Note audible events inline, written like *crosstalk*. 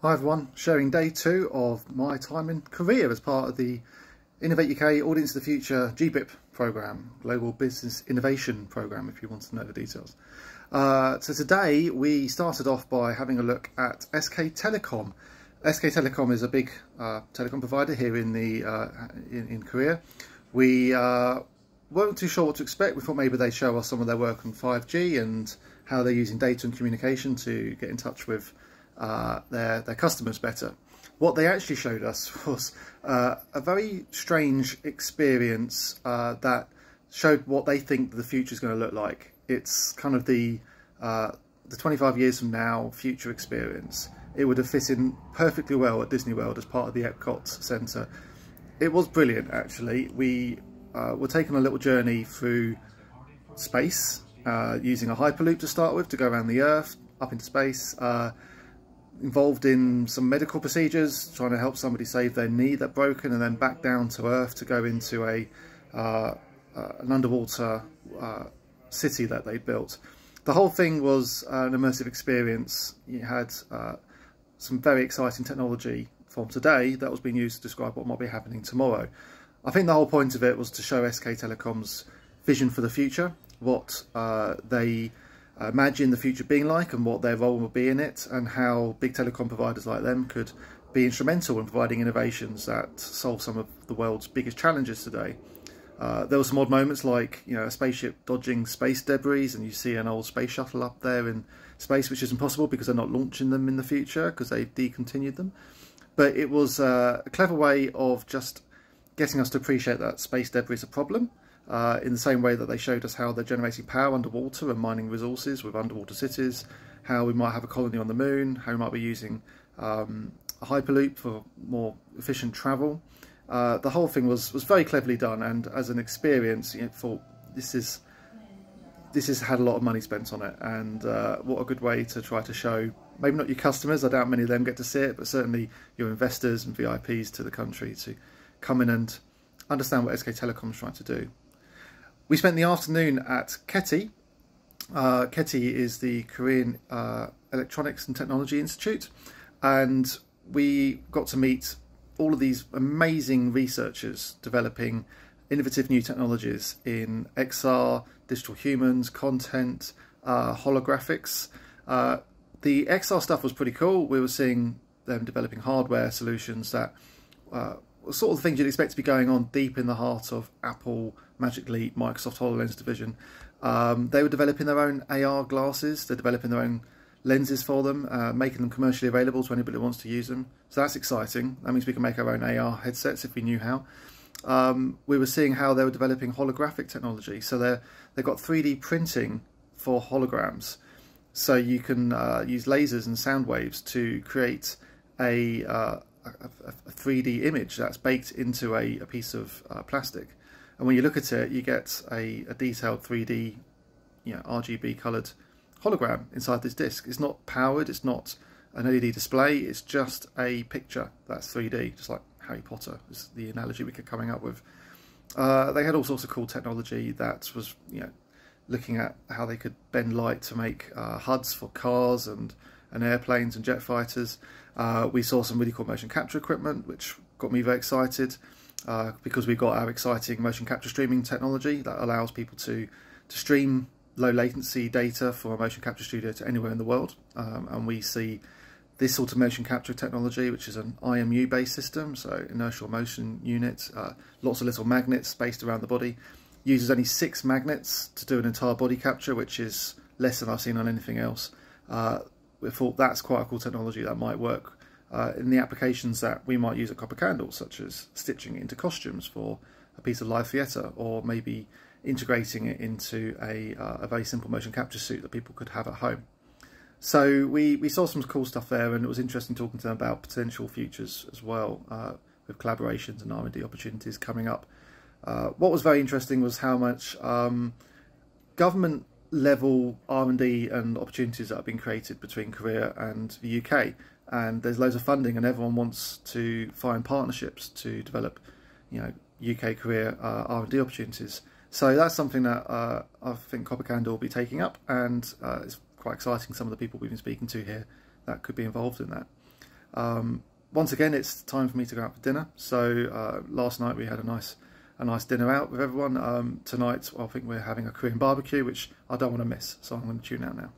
Hi everyone, sharing day two of my time in Korea as part of the Innovate UK Audience of the Future GBIP program, Global Business Innovation program, if you want to know the details. Uh, so today we started off by having a look at SK Telecom. SK Telecom is a big uh, telecom provider here in the uh, in, in, Korea. We uh, weren't too sure what to expect. We thought maybe they'd show us some of their work on 5G and how they're using data and communication to get in touch with uh, their, their customers better. What they actually showed us *laughs* was uh, a very strange experience uh, that showed what they think the future is going to look like. It's kind of the uh, the 25 years from now future experience. It would have fit in perfectly well at Disney World as part of the Epcot Centre. It was brilliant actually. We uh, were taking a little journey through space uh, using a Hyperloop to start with to go around the Earth, up into space. Involved in some medical procedures, trying to help somebody save their knee that broken, and then back down to Earth to go into a uh, uh, an underwater uh, city that they built. The whole thing was an immersive experience. You had uh, some very exciting technology from today that was being used to describe what might be happening tomorrow. I think the whole point of it was to show SK Telecom's vision for the future, what uh, they imagine the future being like and what their role will be in it and how big telecom providers like them could be instrumental in providing innovations that solve some of the world's biggest challenges today. Uh, there were some odd moments like you know a spaceship dodging space debris and you see an old space shuttle up there in space which is impossible because they're not launching them in the future because they've decontinued them. But it was uh, a clever way of just getting us to appreciate that space debris is a problem uh, in the same way that they showed us how they're generating power underwater and mining resources with underwater cities, how we might have a colony on the moon, how we might be using um, a hyperloop for more efficient travel. Uh, the whole thing was was very cleverly done, and as an experience, you know, thought this is this has had a lot of money spent on it, and uh, what a good way to try to show maybe not your customers. I doubt many of them get to see it, but certainly your investors and VIPs to the country to come in and understand what SK Telecom is trying to do. We spent the afternoon at KETI. Uh, KETI is the Korean uh, Electronics and Technology Institute, and we got to meet all of these amazing researchers developing innovative new technologies in XR, digital humans, content, uh, holographics. Uh, the XR stuff was pretty cool. We were seeing them developing hardware solutions that uh, sort of the things you'd expect to be going on deep in the heart of Apple, Magic Leap Microsoft HoloLens division. Um, they were developing their own AR glasses. They're developing their own lenses for them, uh, making them commercially available to anybody who wants to use them. So that's exciting. That means we can make our own AR headsets if we knew how. Um, we were seeing how they were developing holographic technology. So they they've got 3D printing for holograms. So you can uh, use lasers and sound waves to create a, uh, a, a 3D image that's baked into a, a piece of uh, plastic. And when you look at it, you get a, a detailed 3D, you know, RGB coloured hologram inside this disc. It's not powered, it's not an LED display, it's just a picture that's 3D, just like Harry Potter is the analogy we kept coming up with. Uh, they had all sorts of cool technology that was, you know, looking at how they could bend light to make uh, HUDs for cars and, and airplanes and jet fighters. Uh, we saw some really cool motion capture equipment, which got me very excited uh, because we've got our exciting motion capture streaming technology that allows people to, to stream low latency data from a motion capture studio to anywhere in the world. Um, and we see this sort of motion capture technology, which is an IMU based system, so inertial motion unit, uh, lots of little magnets spaced around the body, uses only six magnets to do an entire body capture, which is less than I've seen on anything else. Uh, we thought that's quite a cool technology that might work uh, in the applications that we might use at Copper Candle, such as stitching into costumes for a piece of live theatre, or maybe integrating it into a, uh, a very simple motion capture suit that people could have at home. So we, we saw some cool stuff there, and it was interesting talking to them about potential futures as well, uh, with collaborations and R&D opportunities coming up. Uh, what was very interesting was how much um, government level R&D and opportunities that have been created between Korea and the UK and there's loads of funding and everyone wants to find partnerships to develop you know UK Korea uh, R&D opportunities. So that's something that uh, I think Copper Candle will be taking up and uh, it's quite exciting. Some of the people we've been speaking to here that could be involved in that. Um, once again, it's time for me to go out for dinner. So uh, last night we had a nice a nice dinner out with everyone. Um, tonight, I think we're having a Korean barbecue, which I don't want to miss. So I'm going to tune out now.